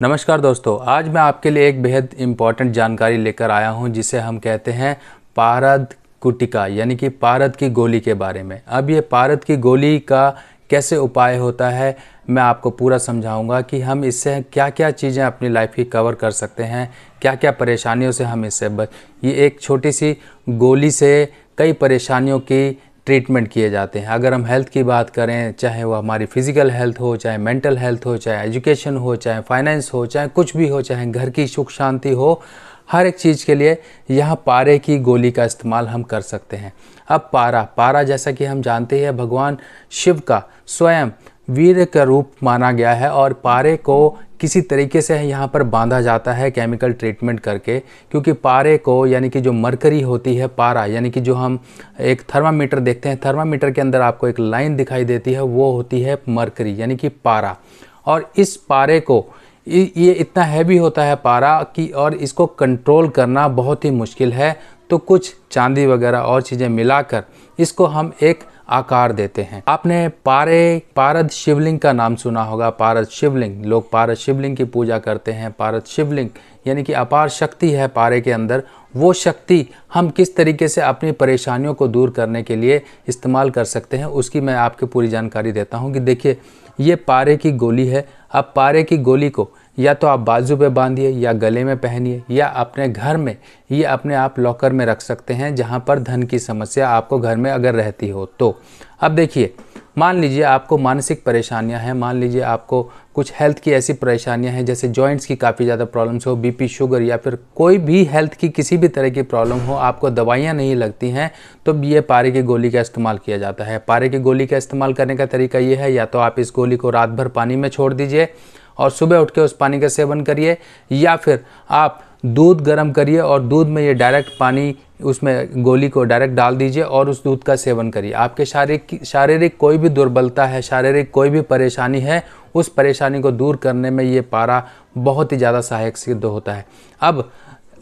नमस्कार दोस्तों, आज मैं आपके लिए एक बेहद इंपॉर्टेंट जानकारी लेकर आया हूँ, जिसे हम कहते हैं पारद कुटिका, यानी कि पारद की गोली के बारे में। अब ये पारद की गोली का कैसे उपाय होता है, मैं आपको पूरा समझाऊँगा कि हम इससे क्या क्या चीज़ें अपनी लाइफ की कवर कर सकते हैं क्या क्या परेशानियों से हम इससे बच ये एक छोटी सी गोली से कई परेशानियों की ट्रीटमेंट किए जाते हैं। अगर हम हेल्थ की बात करें, चाहे वो हमारी फ़िज़िकल हेल्थ हो, चाहे मेंटल हेल्थ हो, चाहे एजुकेशन हो, चाहे फाइनेंस हो, चाहे कुछ भी हो, चाहे घर की सुख शांति हो, हर एक चीज़ के लिए यहाँ पारे की गोली का इस्तेमाल हम कर सकते हैं। अब पारा पारा जैसा कि हम जानते हैं, भगवान शिव का स्वयं वीर का रूप माना गया है और पारे को किसी तरीके से यहाँ पर बांधा जाता है केमिकल ट्रीटमेंट करके, क्योंकि पारे को, यानी कि जो मरकरी होती है पारा, यानी कि जो हम एक थर्मामीटर देखते हैं, थर्मामीटर के अंदर आपको एक लाइन दिखाई देती है, वो होती है मरकरी, यानी कि पारा। और इस पारे को ये इतना हैवी होता है पारा कि, और इसको कंट्रोल करना बहुत ही मुश्किल है। तो कुछ चांदी वगैरह और चीज़ें मिलाकर इसको हम एक आकार देते हैं। आपने पारे, पारद शिवलिंग का नाम सुना होगा। पारद शिवलिंग, लोग पारद शिवलिंग की पूजा करते हैं। पारद शिवलिंग, यानी कि अपार शक्ति है पारे के अंदर। वो शक्ति हम किस तरीके से अपनी परेशानियों को दूर करने के लिए इस्तेमाल कर सकते हैं, उसकी मैं आपको पूरी जानकारी देता हूँ कि देखिए, ये पारे की गोली है। अब पारे की गोली को या तो आप बाजू पे बांधिए, या गले में पहनिए, या अपने घर में, ये अपने आप लॉकर में रख सकते हैं, जहाँ पर धन की समस्या आपको घर में अगर रहती हो तो। अब देखिए, मान लीजिए आपको मानसिक परेशानियाँ हैं, मान लीजिए आपको कुछ हेल्थ की ऐसी परेशानियाँ हैं, जैसे जॉइंट्स की काफ़ी ज़्यादा प्रॉब्लम्स हो बीपी शुगर या फिर कोई भी हेल्थ की किसी भी तरह की प्रॉब्लम हो, आपको दवाइयाँ नहीं लगती हैं तो ये पारे की गोली का इस्तेमाल किया जाता है। पारे की गोली का इस्तेमाल करने का तरीका ये है, या तो आप इस गोली को रात भर पानी में छोड़ दीजिए और सुबह उठ के उस पानी का सेवन करिए, या फिर आप दूध गर्म करिए और दूध में ये डायरेक्ट पानी उसमें गोली को डायरेक्ट डाल दीजिए और उस दूध का सेवन करिए। आपके शारीरिक शारीरिक कोई भी दुर्बलता है, शारीरिक कोई भी परेशानी है, उस परेशानी को दूर करने में ये पारा बहुत ही ज़्यादा सहायक सिद्ध होता है। अब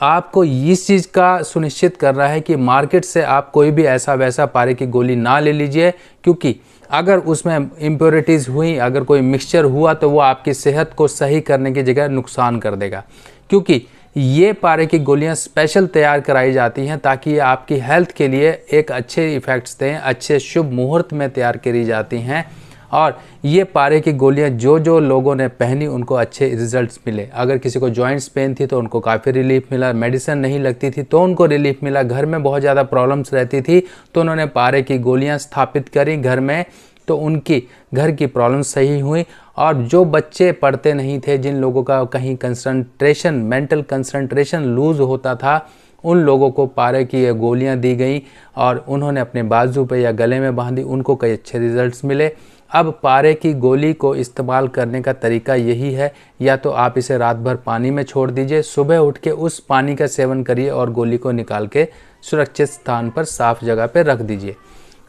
आपको इस चीज़ का सुनिश्चित करना है कि मार्केट से आप कोई भी ऐसा वैसा पारे की गोली ना ले लीजिए, क्योंकि अगर उसमें इम्प्योरिटीज़ हुई, अगर कोई मिक्सचर हुआ तो वो आपकी सेहत को सही करने की जगह नुकसान कर देगा। क्योंकि ये पारे की गोलियाँ स्पेशल तैयार कराई जाती हैं ताकि ये आपकी हेल्थ के लिए एक अच्छे इफ़ेक्ट्स दें, अच्छे शुभ मुहूर्त में तैयार करी जाती हैं। और ये पारे की गोलियाँ जो जो लोगों ने पहनी, उनको अच्छे रिजल्ट्स मिले। अगर किसी को जॉइंट्स पेन थी तो उनको काफ़ी रिलीफ मिला। मेडिसिन नहीं लगती थी तो उनको रिलीफ मिला। घर में बहुत ज़्यादा प्रॉब्लम्स रहती थी तो उन्होंने पारे की गोलियाँ स्थापित करी घर में तो उनकी, घर की प्रॉब्लम सही हुई। और जो बच्चे पढ़ते नहीं थे, जिन लोगों का कहीं कंसंट्रेशन मेंटल कंसंट्रेशन लूज़ होता था, उन लोगों को पारे की ये गोलियाँ दी गई और उन्होंने अपने बाजू पे या गले में बांधी, उनको कई अच्छे रिजल्ट्स मिले। अब पारे की गोली को इस्तेमाल करने का तरीका यही है, या तो आप इसे रात भर पानी में छोड़ दीजिए, सुबह उठ के उस पानी का सेवन करिए और गोली को निकाल के सुरक्षित स्थान पर साफ़ जगह पर रख दीजिए।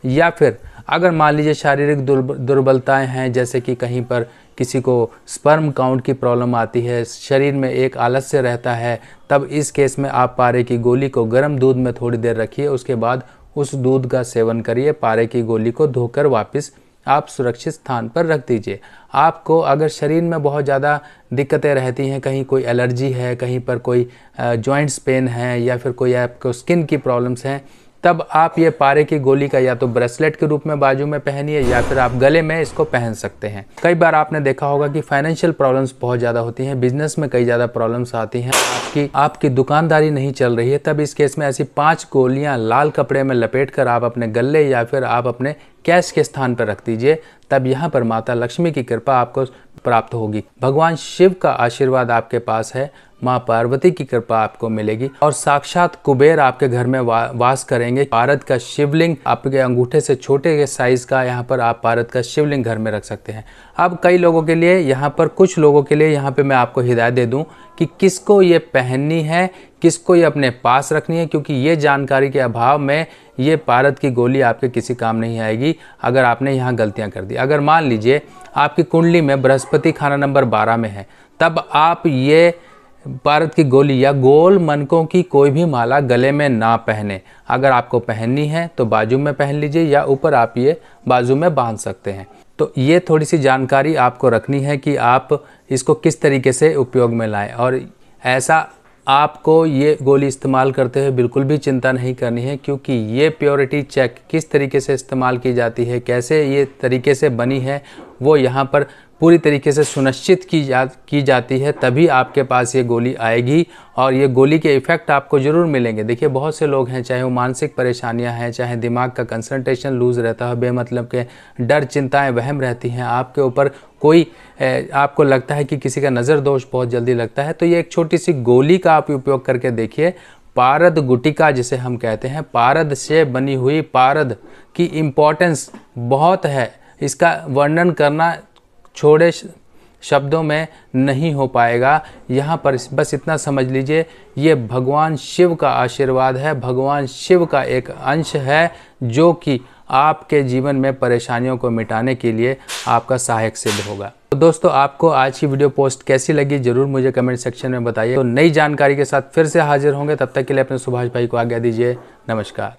या फिर, अगर मान लीजिए शारीरिक दुर्बलताएँ हैं, जैसे कि कहीं पर किसी को स्पर्म काउंट की प्रॉब्लम आती है, शरीर में एक आलस्य रहता है, तब इस केस में आप पारे की गोली को गर्म दूध में थोड़ी देर रखिए, उसके बाद उस दूध का सेवन करिए, पारे की गोली को धोकर वापस आप सुरक्षित स्थान पर रख दीजिए। आपको अगर शरीर में बहुत ज़्यादा दिक्कतें रहती हैं, कहीं कोई एलर्जी है, कहीं पर कोई जॉइंट्स पेन है या फिर कोई आपको स्किन की प्रॉब्लम्स हैं तब आप ये पारे की गोली का या तो ब्रेसलेट के रूप में बाजू में पहनिए या फिर आप गले में इसको पहन सकते हैं। कई बार आपने देखा होगा कि फाइनेंशियल प्रॉब्लम्स बहुत ज़्यादा होती हैं बिज़नेस में कई ज़्यादा प्रॉब्लम्स आती हैं। आपकी आपकी दुकानदारी नहीं चल रही है, तब इस केस में ऐसी पाँच गोलियाँ लाल कपड़े में लपेट कर आप अपने गले या फिर आप अपने कैश के स्थान पर रख दीजिए, तब यहाँ पर माता लक्ष्मी की कृपा आपको प्राप्त होगी। भगवान शिव का आशीर्वाद आपके पास है। माँ पार्वती की कृपा आपको मिलेगी। और साक्षात कुबेर आपके घर में वा, वास करेंगे। भारत का शिवलिंग आपके अंगूठे से छोटे साइज़ का यहाँ पर आप भारत का शिवलिंग घर में रख सकते हैं। अब कई लोगों के लिए यहाँ पर कुछ लोगों के लिए यहाँ पे मैं आपको हिदायत दे दूँ कि किसको ये पहननी है किसको ये अपने पास रखनी है क्योंकि ये जानकारी के अभाव में ये भारत की गोली आपके किसी काम नहीं आएगी अगर आपने यहाँ गलतियाँ कर दी। अगर मान लीजिए आपकी कुंडली में बृहस्पति खाना नंबर बारह में है तब आप ये भारत की गोली या गोल मनकों की कोई भी माला गले में ना पहने। अगर आपको पहननी है तो बाजू में पहन लीजिए या ऊपर आप ये बाजू में बाँध सकते हैं। तो ये थोड़ी सी जानकारी आपको रखनी है कि आप इसको किस तरीके से उपयोग में लाएँ। और ऐसा आपको ये गोली इस्तेमाल करते हुए बिल्कुल भी चिंता नहीं करनी है, क्योंकि ये प्योरिटी चेक किस तरीके से इस्तेमाल की जाती है, कैसे ये तरीके से बनी है, वो यहाँ पर पूरी तरीके से सुनिश्चित की जा, की जाती है, तभी आपके पास ये गोली आएगी और ये गोली के इफ़ेक्ट आपको ज़रूर मिलेंगे। देखिए, बहुत से लोग हैं, चाहे वो मानसिक परेशानियाँ हैं, चाहे दिमाग का कंसंट्रेशन लूज़ रहता है, बेमतलब के डर, चिंताएँ वहम रहती हैं, आपके ऊपर कोई आपको लगता है कि किसी का नज़र दोष बहुत जल्दी लगता है तो ये एक छोटी सी गोली का आप उपयोग करके देखिए, पारद गुटिका जिसे हम कहते हैं, पारद से बनी हुई पारद की इम्पोर्टेंस बहुत है। इसका वर्णन करना छोड़े शब्दों में नहीं हो पाएगा। यहाँ पर बस इतना समझ लीजिए, ये भगवान शिव का आशीर्वाद है। भगवान शिव का एक अंश है जो कि आपके जीवन में परेशानियों को मिटाने के लिए आपका सहायक सिद्ध होगा। तो दोस्तों, आपको आज की वीडियो पोस्ट कैसी लगी ज़रूर मुझे कमेंट सेक्शन में बताइए। तो नई जानकारी के साथ फिर से हाजिर होंगे। तब तक के लिए अपने सुभाष भाई को आज्ञा दीजिए। नमस्कार।